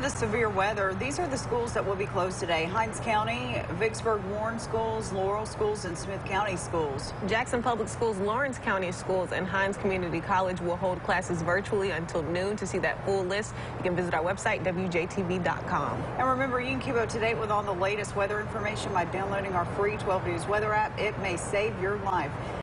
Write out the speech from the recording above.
the severe weather, these are the schools that will be closed today. Hinds County, Vicksburg Warren Schools, Laurel Schools, and Smith County Schools. Jackson Public Schools, Lawrence County Schools, and Hinds Community College will hold classes virtually until noon. To see that full list, you can visit our website, WJTV.com. And remember, you can keep up to date with all the latest weather information by downloading our free 12 News weather app. It may save your life.